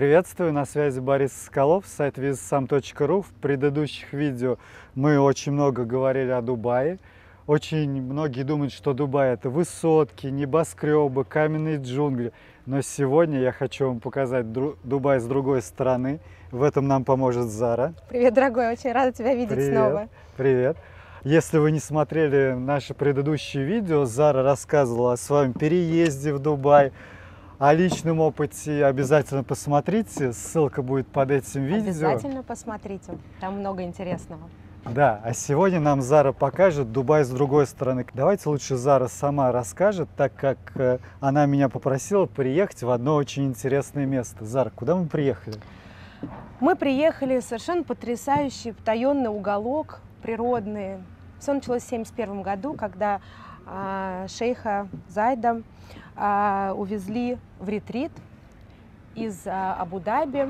Приветствую, на связи Борис Соколов, сайт vizsam.ru. В предыдущих видео мы очень много говорили о Дубае. Очень многие думают, что Дубай это высотки, небоскребы, каменные джунгли. Но сегодня я хочу вам показать Дубай с другой стороны. В этом нам поможет Зара. Привет, дорогой, очень рада тебя видеть Привет. снова. Привет. Если вы не смотрели наши предыдущие видео, Зара рассказывала о своем переезде в Дубай, о личном опыте обязательно посмотрите. Ссылка будет под этим видео. Обязательно посмотрите. Там много интересного. Да, а сегодня нам Зара покажет Дубай с другой стороны. Давайте лучше Зара сама расскажет, так как э, она меня попросила приехать в одно очень интересное место. Зара, куда мы приехали? Мы приехали в совершенно потрясающий потаенный уголок, природный. Все началось в 1971 году, когда э, шейха Зайда увезли в ретрит из а, Абу-Даби.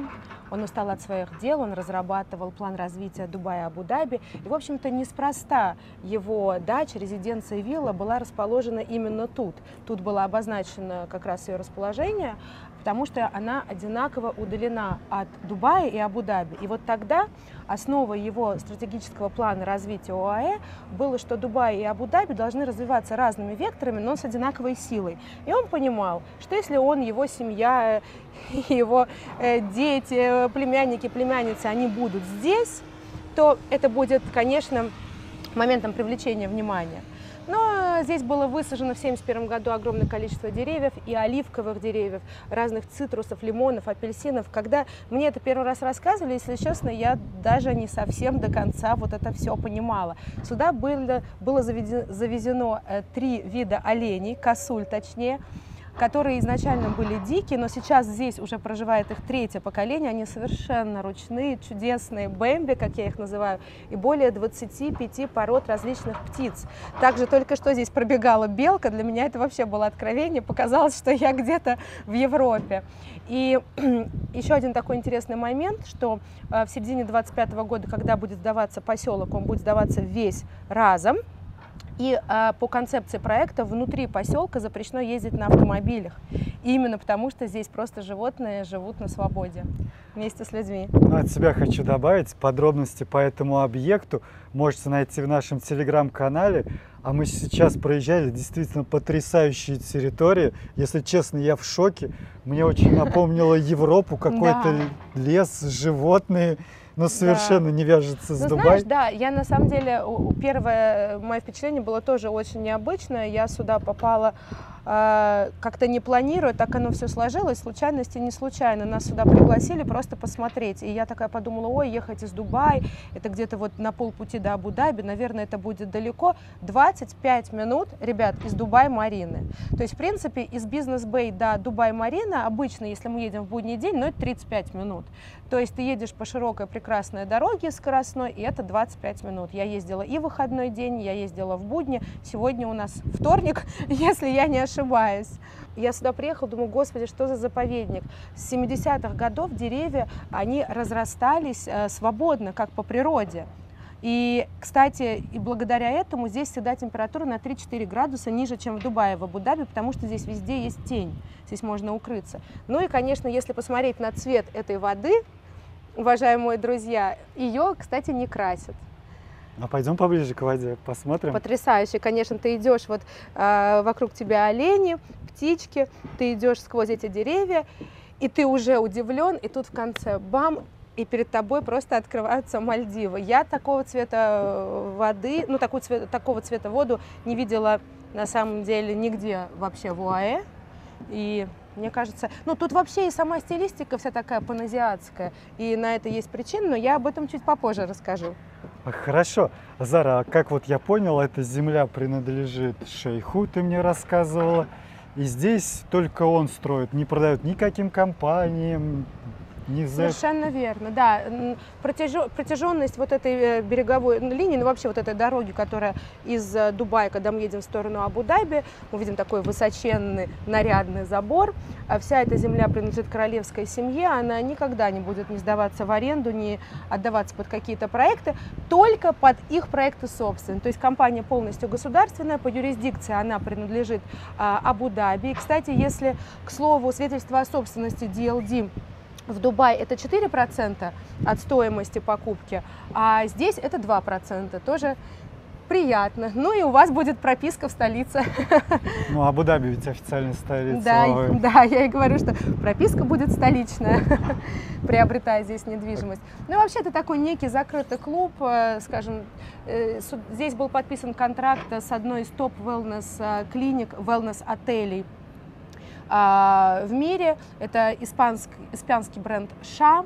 Он устал от своих дел, он разрабатывал план развития Дубая Абу-Даби. И, в общем-то, неспроста его дача, резиденция вилла была расположена именно тут. Тут было обозначено как раз ее расположение, потому что она одинаково удалена от Дубая и Абу-Даби. И вот тогда основой его стратегического плана развития ОАЭ было, что Дубай и Абу-Даби должны развиваться разными векторами, но с одинаковой силой. И он понимал, что если он, его семья, его э, дети, племянники, племянницы, они будут здесь, то это будет, конечно, моментом привлечения внимания. Но здесь было высажено в 1971 году огромное количество деревьев и оливковых деревьев, разных цитрусов, лимонов, апельсинов. Когда мне это первый раз рассказывали, если честно, я даже не совсем до конца вот это все понимала. Сюда было, было завезено э, три вида оленей, косуль точнее, которые изначально были дикие, но сейчас здесь уже проживает их третье поколение. Они совершенно ручные, чудесные бэмби, как я их называю, и более 25 пород различных птиц. Также только что здесь пробегала белка. Для меня это вообще было откровение. Показалось, что я где-то в Европе. И еще один такой интересный момент, что э, в середине 25 года, когда будет сдаваться поселок, он будет сдаваться весь разом, и э, по концепции проекта внутри поселка запрещено ездить на автомобилях. Именно потому, что здесь просто животные живут на свободе вместе с людьми. Ну, от себя хочу добавить, подробности по этому объекту можете найти в нашем телеграм-канале. А мы сейчас проезжали действительно потрясающие территории. Если честно, я в шоке. Мне очень напомнило Европу, какой-то лес, животные но совершенно да. не вяжется с ну, Дубай. Знаешь, да, я на самом деле, первое мое впечатление было тоже очень необычное. Я сюда попала э, как-то не планируя, так оно все сложилось, случайности не случайно. Нас сюда пригласили просто посмотреть. И я такая подумала, ой, ехать из Дубая, это где-то вот на полпути до Абу-Даби, наверное, это будет далеко. 25 минут, ребят, из Дубай-Марины. То есть, в принципе, из Бизнес-Бэй до Дубай-Марина обычно, если мы едем в будний день, ну, это 35 минут. То есть ты едешь по широкой прекрасной дороге скоростной, и это 25 минут. Я ездила и в выходной день, я ездила в будни. Сегодня у нас вторник, если я не ошибаюсь. Я сюда приехала, думаю, господи, что за заповедник. С 70-х годов деревья, они разрастались э, свободно, как по природе. И, кстати, и благодаря этому здесь всегда температура на 3-4 градуса ниже, чем в Дубае, в Абу-Даби, потому что здесь везде есть тень, здесь можно укрыться. Ну и, конечно, если посмотреть на цвет этой воды, уважаемые друзья, ее, кстати, не красят. А пойдем поближе к воде, посмотрим. Потрясающе, конечно, ты идешь вот э, вокруг тебя олени, птички, ты идешь сквозь эти деревья, и ты уже удивлен, и тут в конце бам, и перед тобой просто открываются Мальдивы. Я такого цвета э, воды, ну такого цвета, такого цвета воду не видела на самом деле нигде вообще в УАЭ. И мне кажется, ну тут вообще и сама стилистика вся такая паназиатская, и на это есть причина, но я об этом чуть попозже расскажу. Хорошо. Зара, а как вот я понял, эта земля принадлежит шейху, ты мне рассказывала. И здесь только он строит, не продает никаким компаниям, не Совершенно верно, да. Протяженность вот этой э, береговой линии, ну вообще вот этой дороги, которая из э, Дубая, когда мы едем в сторону Абу-Даби, мы видим такой высоченный нарядный забор. А вся эта земля принадлежит королевской семье, она никогда не будет не сдаваться в аренду, не отдаваться под какие-то проекты, только под их проекты собственные. То есть компания полностью государственная, по юрисдикции она принадлежит а, Абу-Даби. И, кстати, если, к слову, свидетельство о собственности DLD в Дубае это 4% от стоимости покупки, а здесь это 2%. Тоже приятно. Ну и у вас будет прописка в столице. Ну, Абу-Даби ведь официальная столица. Да, да, я и говорю, что прописка будет столичная, приобретая здесь недвижимость. Ну, вообще, это такой некий закрытый клуб, э, скажем, э, здесь был подписан контракт с одной из топ-велнес-клиник, э, велнес-отелей а, в мире. Это испанск, испанский бренд «Ша»,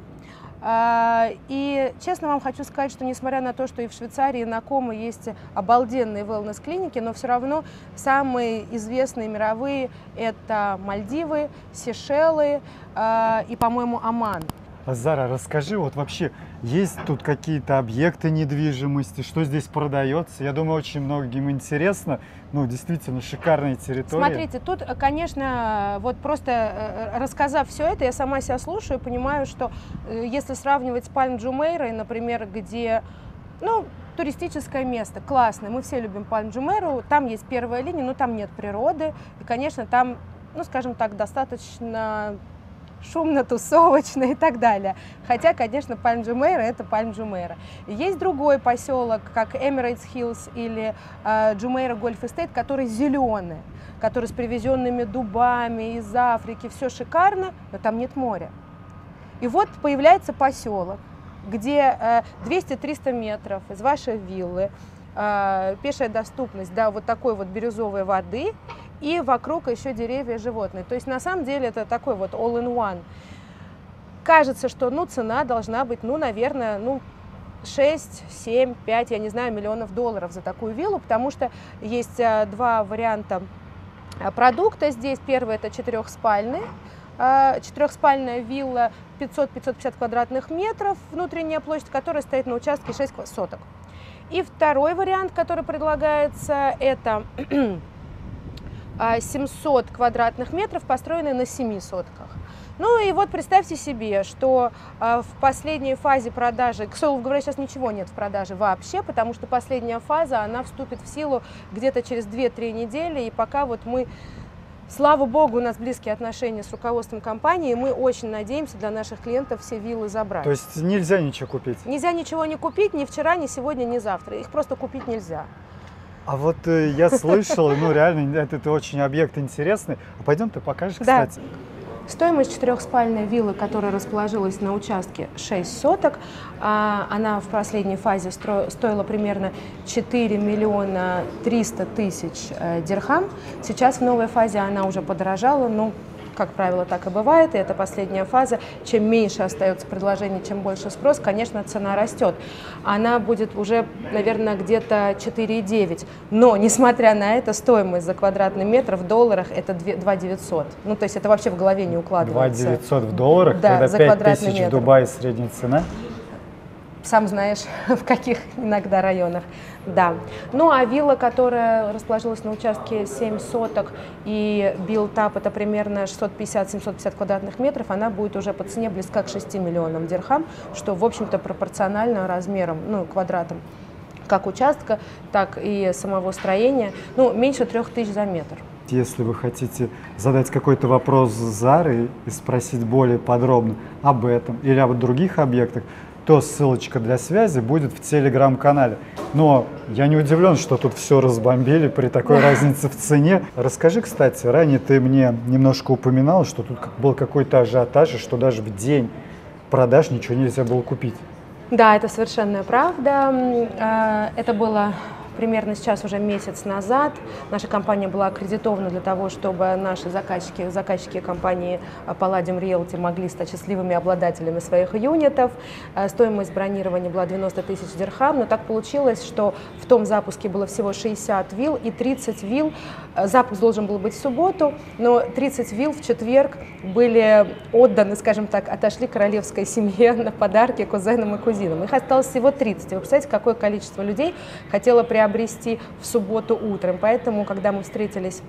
а, и честно вам хочу сказать, что несмотря на то, что и в Швейцарии, и на Комо есть обалденные wellness-клиники, но все равно самые известные мировые – это Мальдивы, Сейшелы а, и, по-моему, Оман. Зара, расскажи, вот вообще есть тут какие-то объекты недвижимости, что здесь продается? Я думаю, очень многим интересно. Ну, действительно, шикарные территории. Смотрите, тут, конечно, вот просто э, рассказав все это, я сама себя слушаю и понимаю, что э, если сравнивать с Пальм Джумейрой, например, где, ну, туристическое место, классное, мы все любим Пальм Джумейру, там есть первая линия, но там нет природы, и, конечно, там, ну, скажем так, достаточно шумно, тусовочно и так далее. Хотя, конечно, Пальм Джумейра – это Пальм Джумейра. Есть другой поселок, как Emirates Hills или э, Джумейра Гольф Эстейт, который зеленый, который с привезенными дубами из Африки, все шикарно, но там нет моря. И вот появляется поселок, где э, 200-300 метров из вашей виллы, э, пешая доступность до вот такой вот бирюзовой воды – и вокруг еще деревья, животные. То есть на самом деле это такой вот all-in-one. Кажется, что ну, цена должна быть, ну, наверное, ну, 6, 7, 5, я не знаю, миллионов долларов за такую виллу, потому что есть а, два варианта а, продукта здесь. Первый это четырехспальный, а, четырехспальная вилла 500-550 квадратных метров, внутренняя площадь, которая стоит на участке 6 соток. И второй вариант, который предлагается, это 700 а, квадратных метров, построенные на 7 сотках. Ну и вот представьте себе, что э, в последней фазе продажи, к слову говоря, сейчас ничего нет в продаже вообще, потому что последняя фаза, она вступит в силу где-то через 2-3 недели, и пока вот мы, слава богу, у нас близкие отношения с руководством компании, и мы очень надеемся для наших клиентов все виллы забрать. То есть нельзя ничего купить? Нельзя ничего не купить ни вчера, ни сегодня, ни завтра. Их просто купить нельзя. А вот э, я слышал, ну реально, это, это очень объект интересный. А пойдем ты покажешь, да. кстати. Стоимость четырехспальной виллы, которая расположилась на участке 6 соток, а, она в последней фазе стоила примерно 4 миллиона 300 тысяч э, дирхам. Сейчас в новой фазе она уже подорожала, но как правило, так и бывает, и это последняя фаза. Чем меньше остается предложений, чем больше спрос, конечно, цена растет. Она будет уже, наверное, где-то 4,9. Но, несмотря на это, стоимость за квадратный метр в долларах это 2 900. Ну, то есть это вообще в голове не укладывается. 2 900 в долларах, да, когда за 5 квадратный тысяч метр. в Дубае средняя цена? Сам знаешь, в каких иногда районах. Да. Ну а вилла, которая расположилась на участке 7 соток и билтап это примерно 650-750 квадратных метров, она будет уже по цене близка к 6 миллионам дирхам, что в общем-то пропорционально размерам, ну квадратам как участка, так и самого строения, ну меньше трех тысяч за метр. Если вы хотите задать какой-то вопрос Зары и спросить более подробно об этом или об других объектах, то ссылочка для связи будет в телеграм-канале. Но я не удивлен, что тут все разбомбили при такой разнице в цене. Расскажи, кстати, ранее ты мне немножко упоминал, что тут был какой-то ажиотаж, и что даже в день продаж ничего нельзя было купить. Да, это совершенная правда. А, это было примерно сейчас уже месяц назад наша компания была аккредитована для того, чтобы наши заказчики, заказчики компании Palladium Realty могли стать счастливыми обладателями своих юнитов. Э, стоимость бронирования была 90 тысяч дирхам, но так получилось, что в том запуске было всего 60 вилл и 30 вилл. Э, запуск должен был быть в субботу, но 30 вилл в четверг были отданы, скажем так, отошли королевской семье на подарки кузенам и кузинам. Их осталось всего 30. Вы представляете, какое количество людей хотело приобрести приобрести в субботу утром. Поэтому, когда мы встретились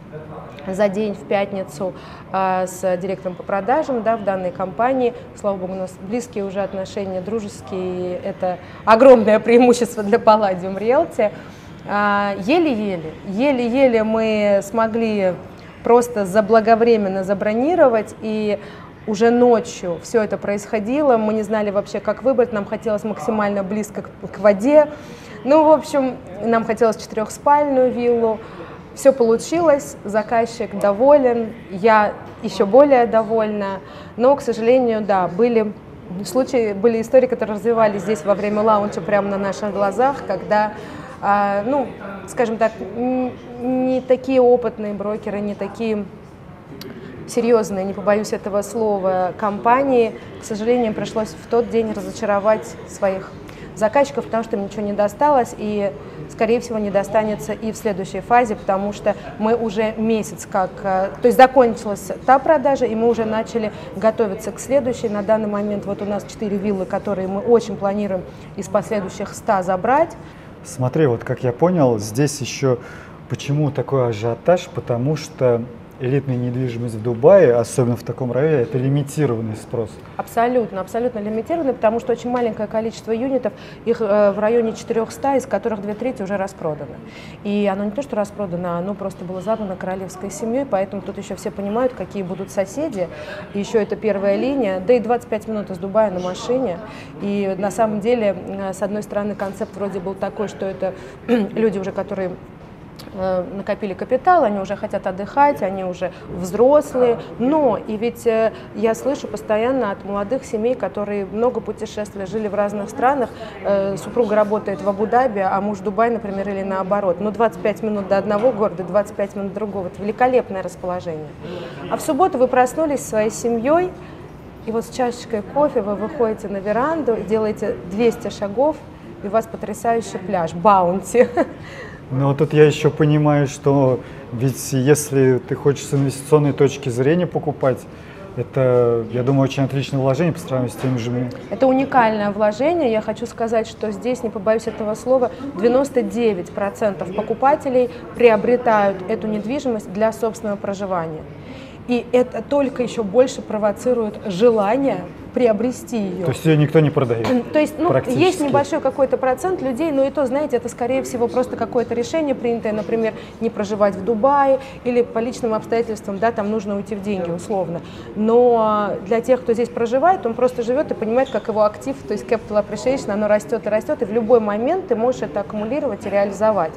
за день в пятницу а, с директором по продажам да, в данной компании. Слава богу, у нас близкие уже отношения, дружеские. Это огромное преимущество для Palladium Realty. А, еле-еле, еле-еле мы смогли просто заблаговременно забронировать и уже ночью все это происходило, мы не знали вообще, как выбрать, нам хотелось максимально близко к, к воде. Ну, в общем, нам хотелось четырехспальную виллу. Все получилось, заказчик доволен, я еще более довольна. Но, к сожалению, да, были случаи, были истории, которые развивались здесь во время лаунча прямо на наших глазах, когда, а, ну, скажем так, не такие опытные брокеры, не такие серьезные, не побоюсь этого слова, компании, к сожалению, пришлось в тот день разочаровать своих заказчиков, потому что им ничего не досталось и, скорее всего, не достанется и в следующей фазе, потому что мы уже месяц как, э, то есть закончилась та продажа, и мы уже начали готовиться к следующей. На данный момент вот у нас 4 виллы, которые мы очень планируем из последующих 100 забрать. Смотри, вот как я понял, здесь еще почему такой ажиотаж, потому что элитная недвижимость в Дубае, особенно в таком районе, это лимитированный спрос. Абсолютно, абсолютно лимитированный, потому что очень маленькое количество юнитов, их э, в районе 400, из которых две трети уже распроданы. И оно не то, что распродано, оно просто было забрано королевской семьей, поэтому тут еще все понимают, какие будут соседи. Еще это первая линия, да и 25 минут из Дубая на машине. И на самом деле, э, с одной стороны, концепт вроде был такой, что это люди уже, которые накопили капитал, они уже хотят отдыхать, они уже взрослые. Но и ведь э, я слышу постоянно от молодых семей, которые много путешествовали, жили в разных странах. Э, супруга работает в Абу-Даби, а муж в Дубае, например, или наоборот. Но 25 минут до одного города, 25 минут до другого. Это великолепное расположение. А в субботу вы проснулись своей семьей, и вот с чашечкой кофе вы выходите на веранду, делаете 200 шагов, и у вас потрясающий пляж, баунти. Но тут я еще понимаю, что ведь если ты хочешь с инвестиционной точки зрения покупать, это, я думаю, очень отличное вложение по сравнению с теми же... Это уникальное вложение. Я хочу сказать, что здесь, не побоюсь этого слова, 99% покупателей приобретают эту недвижимость для собственного проживания. И это только еще больше провоцирует желание приобрести ее. То есть ее никто не продает? То есть, ну, есть небольшой какой-то процент людей, но и то, знаете, это скорее всего просто какое-то решение принятое, например, не проживать в Дубае или по личным обстоятельствам, да, там нужно уйти в деньги условно. Но для тех, кто здесь проживает, он просто живет и понимает, как его актив, то есть capital appreciation, оно растет и растет, и в любой момент ты можешь это аккумулировать и реализовать.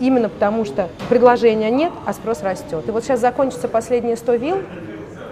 Именно потому что предложения нет, а спрос растет. И вот сейчас закончится последние 100 вилл,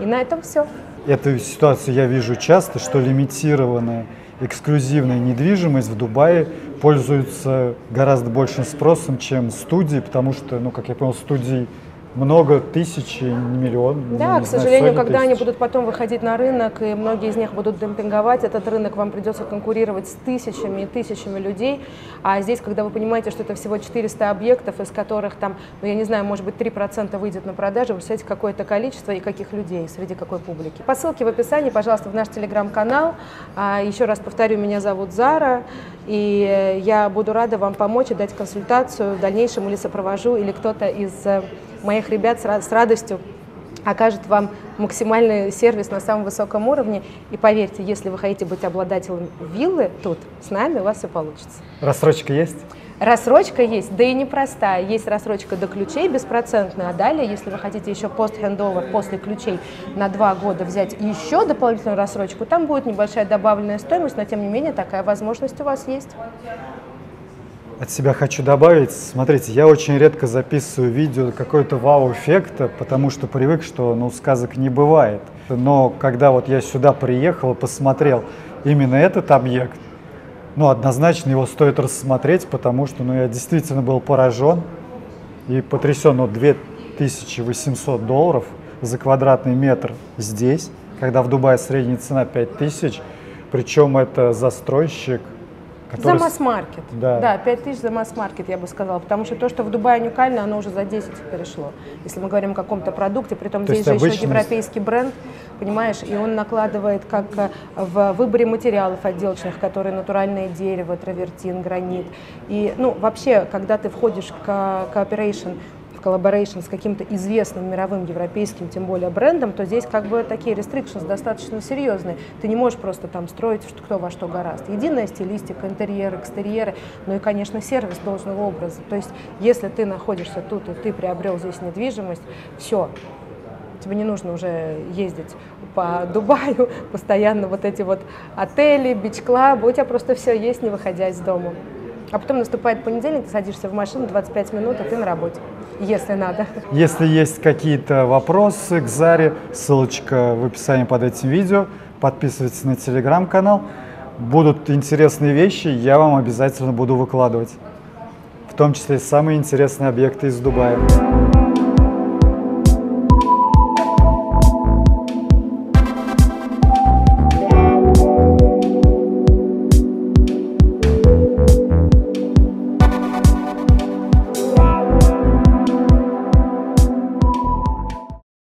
и на этом все. Эту ситуацию я вижу часто, что лимитированная эксклюзивная недвижимость в Дубае пользуется гораздо большим спросом, чем студии, потому что, ну, как я понял, студии много тысяч, миллион. Да, не к знаю, сожалению, когда тысяч. они будут потом выходить на рынок, и многие из них будут демпинговать, этот рынок вам придется конкурировать с тысячами и тысячами людей. А здесь, когда вы понимаете, что это всего 400 объектов, из которых там, ну я не знаю, может быть 3% выйдет на продажу, вы представляете, какое это количество и каких людей, среди какой публики. По ссылке в описании, пожалуйста, в наш телеграм-канал. А, еще раз повторю, меня зовут Зара, и я буду рада вам помочь и дать консультацию в дальнейшем или сопровожу, или кто-то из э, моих ребят с радостью окажет вам максимальный сервис на самом высоком уровне. И поверьте, если вы хотите быть обладателем виллы тут, с нами у вас все получится. Рассрочка есть? Рассрочка есть, да и непростая. Есть рассрочка до ключей беспроцентная, а далее, если вы хотите еще пост-хендовер после ключей на два года взять еще дополнительную рассрочку, там будет небольшая добавленная стоимость, но тем не менее такая возможность у вас есть. От себя хочу добавить, смотрите, я очень редко записываю видео какой-то вау-эффекта, потому что привык, что ну, сказок не бывает. Но когда вот я сюда приехал и посмотрел именно этот объект, ну, однозначно его стоит рассмотреть, потому что ну, я действительно был поражен и потрясен. Ну, 2800 долларов за квадратный метр здесь, когда в Дубае средняя цена 5000, причем это застройщик – Который... За масс-маркет. Да. да, 5 тысяч за масс-маркет, я бы сказала. Потому что то, что в Дубае уникально, оно уже за 10 перешло. Если мы говорим о каком-то продукте, при том здесь же обычность... еще европейский бренд, понимаешь, и он накладывает как э, в выборе материалов отделочных, которые натуральное дерево, травертин, гранит. И, ну, вообще, когда ты входишь в кооперейшн в collaboration с каким-то известным мировым европейским, тем более брендом, то здесь как бы такие restrictions достаточно серьезные. Ты не можешь просто там строить что кто во что гораст. Единая стилистика, интерьер, экстерьеры, ну и, конечно, сервис должного образа. То есть, если ты находишься тут и ты приобрел здесь недвижимость, все, Тебе не нужно уже ездить по Дубаю, постоянно вот эти вот отели, бич-клабы, у тебя просто все есть, не выходя из дома. А потом наступает понедельник, ты садишься в машину, 25 минут, и ты на работе, если надо. Если есть какие-то вопросы к Заре, ссылочка в описании под этим видео. Подписывайтесь на телеграм-канал. Будут интересные вещи, я вам обязательно буду выкладывать. В том числе самые интересные объекты из Дубая.